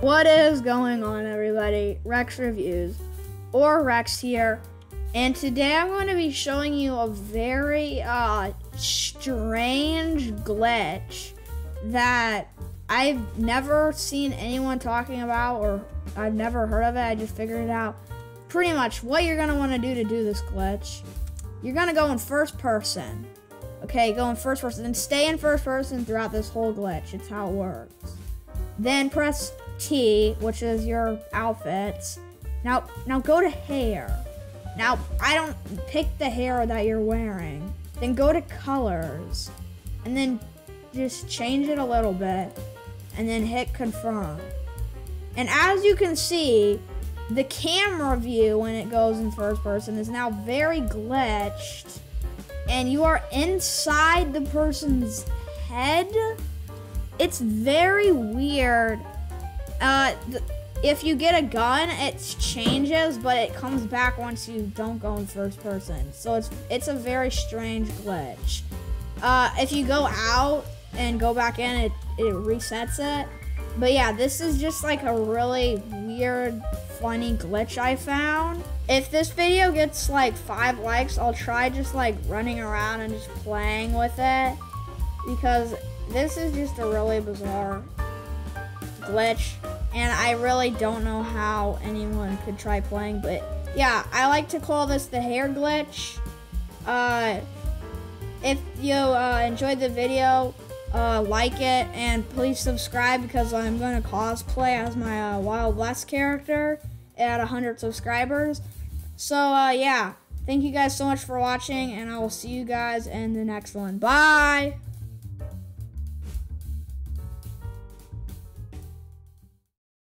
What is going on, everybody? Rex Reviews, or Rex here, and today I'm going to be showing you a very uh, strange glitch that I've never seen anyone talking about, or I've never heard of it. I just figured it out. Pretty much what you're going to want to do to do this glitch, you're going to go in first person. Okay, go in first person, then stay in first person throughout this whole glitch. It's how it works. Then press T, which is your outfits. Now, now go to hair. Now, I don't pick the hair that you're wearing. Then go to colors. And then just change it a little bit. And then hit confirm. And as you can see, the camera view when it goes in first person is now very glitched. And you are inside the person's head. It's very weird uh, if you get a gun, it changes, but it comes back once you don't go in first person. So it's it's a very strange glitch. Uh, if you go out and go back in, it it resets it. But yeah, this is just like a really weird, funny glitch I found. If this video gets like five likes, I'll try just like running around and just playing with it because this is just a really bizarre glitch, and I really don't know how anyone could try playing, but yeah, I like to call this the hair glitch. Uh, if you uh, enjoyed the video, uh, like it, and please subscribe because I'm going to cosplay as my uh, Wild West character at 100 subscribers. So, uh, yeah, thank you guys so much for watching, and I will see you guys in the next one. Bye!